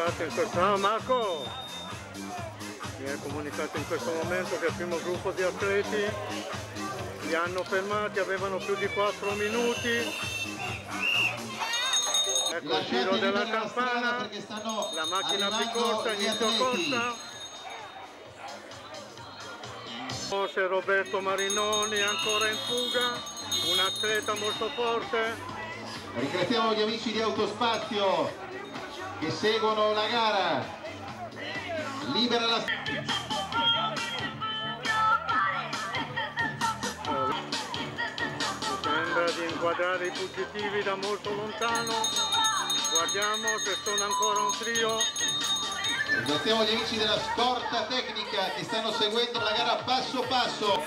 comunicato in questo ah, Marco! Mi è comunicato in questo momento che il primo gruppo di atleti li hanno fermati, avevano più di 4 minuti. Ecco il giro della campana. la macchina più corta, inizio corsa. José Roberto Marinoni ancora in fuga un atleta molto forte. Ringraziamo gli amici di Autospazio che seguono la gara. Libera la sembra di inquadrare i fuggitivi da molto lontano. Guardiamo se sono ancora un trio. Ringraziamo gli amici della scorta tecnica che stanno seguendo la gara passo passo.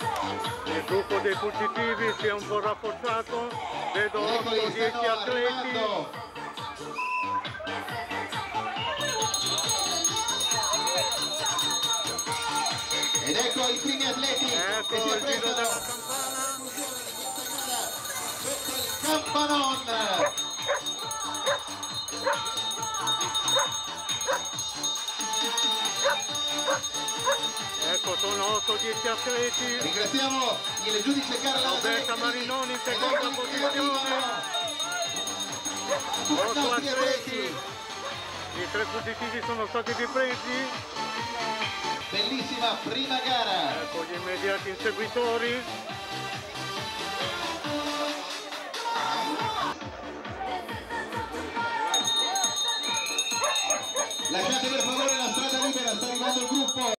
Il gruppo dei fuggitivi si è un po' rafforzato. Vedo 8-10 atleti ed ecco i primi atleti ecco che si apprestano della campana. Sotto il campanon ecco sono 8-10 atleti. Ringraziamo il giudice Carla Roberta Marinoni in seconda ecco posizione. 8 nostri atleti. i tre fuggitivi sono stati ripresi bellissima prima gara. Ecco gli immediati inseguitori. Lasciate per favore la strada libera sta arrivando il gruppo